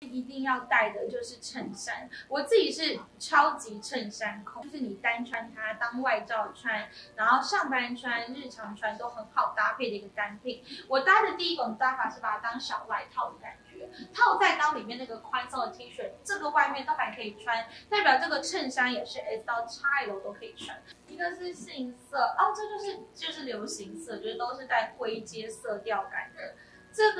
一定要带的就是衬衫，我自己是超级衬衫控，就是你单穿它当外罩穿，然后上班穿、日常穿都很好搭配的一个单品。我搭的第一种搭法是把它当小外套的感觉，套在当里面那个宽松的 T 恤，这个外面都还可以穿，代表这个衬衫也是 S 到 XL 都可以穿。一个是杏色，哦，这就是就是流行色，就是都是带灰阶色调感的。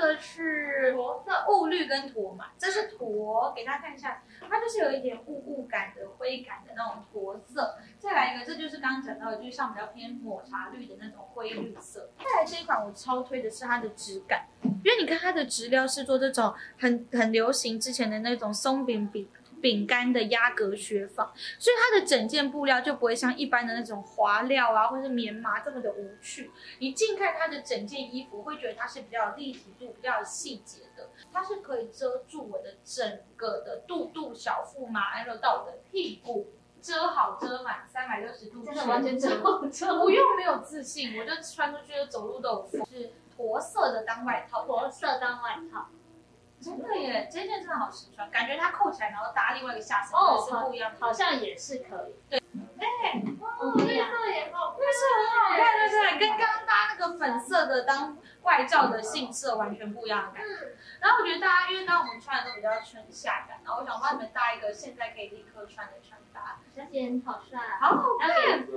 这是驼色雾绿跟驼嘛，这是驼，给大家看一下，它就是有一点雾雾感的灰感的那种驼色。再来一个，这就是刚刚讲到的，就是像比较偏抹茶绿的那种灰绿色。再来这一款我超推的是它的质感，因为你看它的质料是做这种很很流行之前的那种松饼饼。饼干的压格雪纺，所以它的整件布料就不会像一般的那种滑料啊，或者是棉麻这么的无趣。你近看它的整件衣服，会觉得它是比较有立体度、比较有细节的。它是可以遮住我的整个的肚肚、小腹、马鞍肉到我的屁股，遮好遮满，三百六十度，真的完全遮好遮。不用没有自信，我就穿出去就走路都有风。是驼色的当外套，驼色当外套。真的耶，这件真的好实穿，感觉它扣起来，然后搭另外一个下身也是不一样的，好像也是可以。对，哎，哦，绿色也好，绿色很好看，对对，跟刚刚搭那个粉色的当外罩的杏色完全不一样的感觉。然后我觉得大家因为刚刚我们穿的都比较春夏感，然后我想帮你们搭一个现在可以立刻穿的穿搭，这件好帅，好好看。